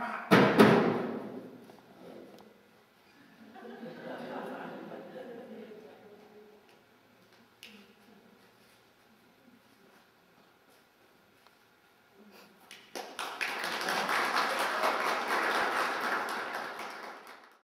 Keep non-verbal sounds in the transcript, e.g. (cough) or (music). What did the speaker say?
Ha! (laughs)